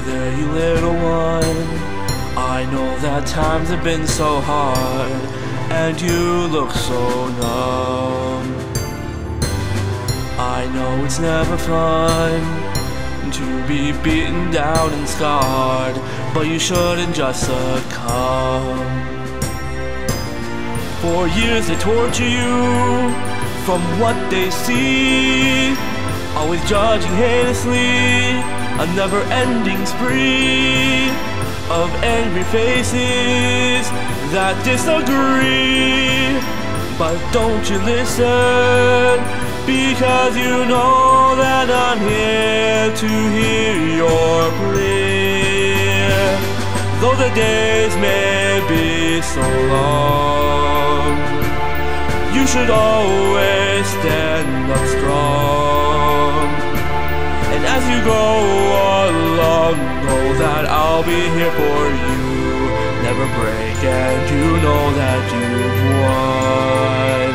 there, you little one. I know that times have been so hard, and you look so numb. I know it's never fun to be beaten down and scarred, but you shouldn't just succumb. For years they torture you from what they see, always judging heinously, a never-ending spree of angry faces that disagree. But don't you listen, because you know that I'm here to hear your prayer. Though the days may be so long, you should always stand up strong. As you go along, know that I'll be here for you. Never break, and you know that you've won.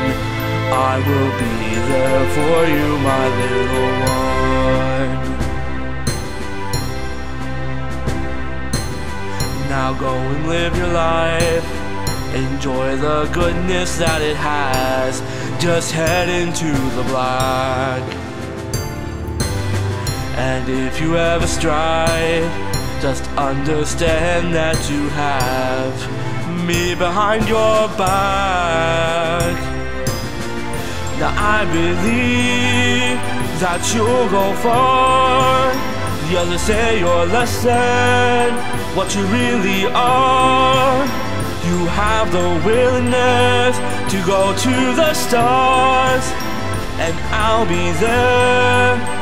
I will be there for you, my little one. Now go and live your life. Enjoy the goodness that it has. Just head into the black. And if you ever strive, just understand that you have me behind your back. Now I believe that you'll go far. The others say you're less than what you really are. You have the willingness to go to the stars, and I'll be there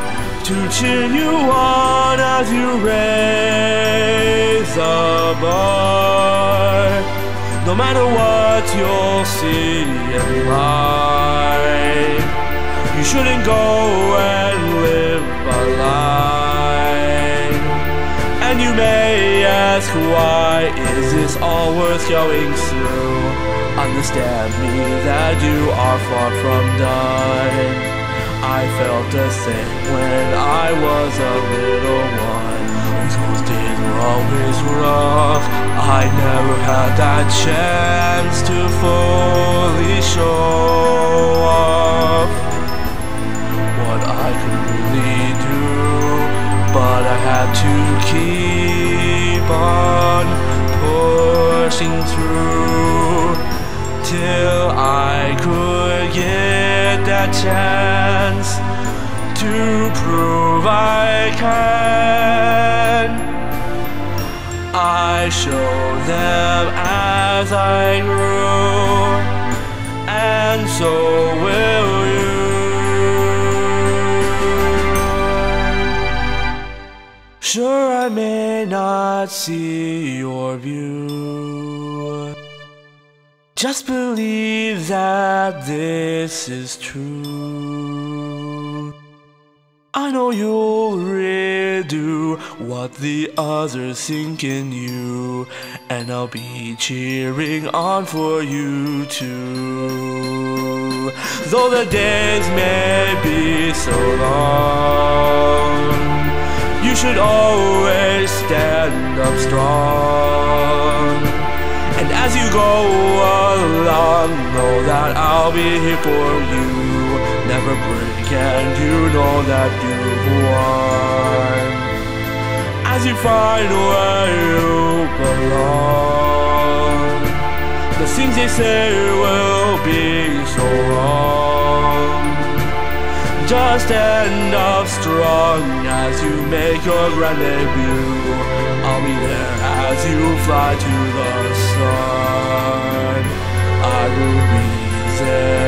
to cheer you on as you raise the bar. No matter what you'll see in life, you shouldn't go and live a lie. And you may ask why is this all worth going through? Understand me that you are far from done. I felt the same when I was a little one. Those days were always rough. I never had that chance to fully show what I could really do, but I had to keep on pushing through till I could get that chance to prove I can. I showed them as I grew, and so will you. Sure, I may not see your view. Just believe that this is true. I know you'll redo what the others think in you, and I'll be cheering on for you too. Though the days may be so long, you should always stand up strong. And as you go along, know that I'll be here for you. Never break, and you know that you've won. As you find where you belong, the things they say will be so wrong. Just stand up strong as you make your grand debut. I'll be there as you fly to the sun. I will be there